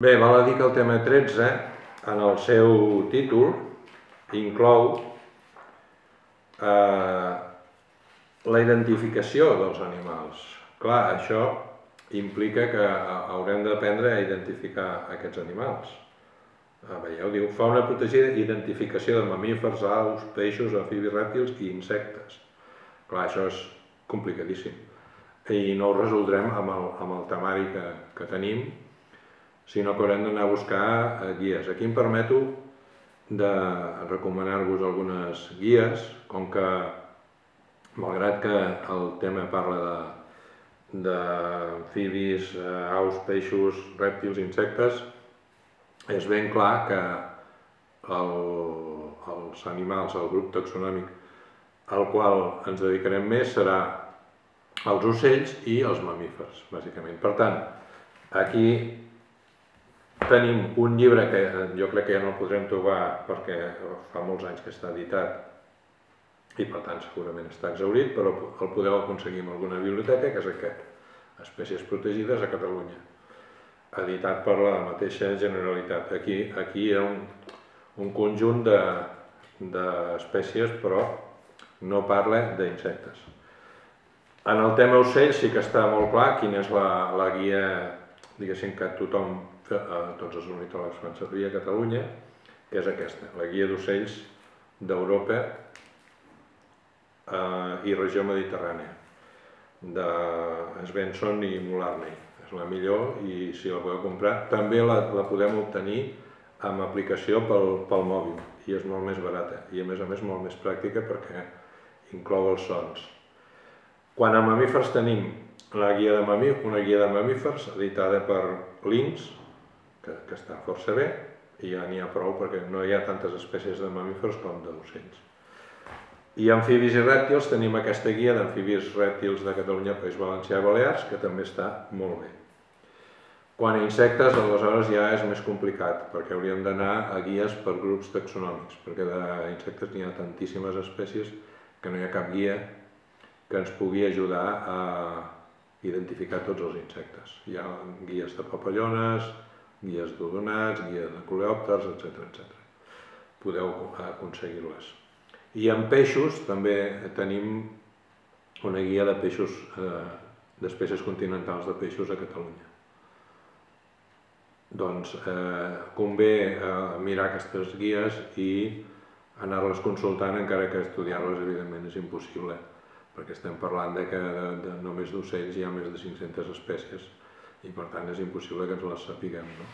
Bé, val a dir que el tema 13, en el seu títol, inclou eh, la identificació dels animals. Clar, això implica que haurem d'aprendre a identificar aquests animals. Eh, veieu, diu, fauna protegida, identificació de mamífers, aus, peixos, amfibis, rèptils i insectes. Clar, això és complicadíssim. I no ho resoldrem amb el, amb el temari que, que tenim, sinó que haurem d'anar a buscar eh, guies. Aquí em permeto de recomanar-vos algunes guies, com que, malgrat que el tema parla d'amfibis, eh, aus, peixos, rèptils, insectes, és ben clar que el, els animals, el grup taxonòmic al qual ens dedicarem més serà els ocells i els mamífers, bàsicament. Per tant, aquí Tenim un llibre que jo crec que ja no el podrem trobar perquè fa molts anys que està editat i per tant segurament està exaurit, però el podeu aconseguir en alguna biblioteca, que és aquest, Espècies protegides a Catalunya, editat per la mateixa Generalitat. Aquí, aquí hi ha un, un conjunt d'espècies, de, però no parla d'insectes. En el tema ocells sí que està molt clar quina és la, la guia diguéssim que tothom a tots els ornitòlegs fan servir a Catalunya, que és aquesta, la guia d'ocells d'Europa eh, i regió mediterrània, de Svensson i Mularney. És la millor i si la podeu comprar, també la, la podem obtenir amb aplicació pel, pel mòbil i és molt més barata i a més a més molt més pràctica perquè inclou els sons. Quan a mamífers tenim la guia de mamí, una guia de mamífers editada per Links, que, que està força bé i ja n'hi ha prou perquè no hi ha tantes espècies de mamífers com d'ocells. I amfibis i rèptils tenim aquesta guia d'amfibis rèptils de Catalunya, País Valencià i Balears, que també està molt bé. Quan a insectes, aleshores ja és més complicat, perquè hauríem d'anar a guies per grups taxonòmics, perquè d'insectes n'hi ha tantíssimes espècies que no hi ha cap guia que ens pugui ajudar a identificar tots els insectes. Hi ha guies de papallones, guies d'odonats, guies de coleòpters, etc etc. Podeu aconseguir-les. I en peixos també tenim una guia de peixos, eh, d'espècies continentals de peixos a Catalunya. Doncs eh, convé eh, mirar aquestes guies i anar-les consultant encara que estudiar-les evidentment és impossible perquè estem parlant de que de només d'ocells hi ha més de 500 espècies i per tant és impossible que ens les sapiguem. No?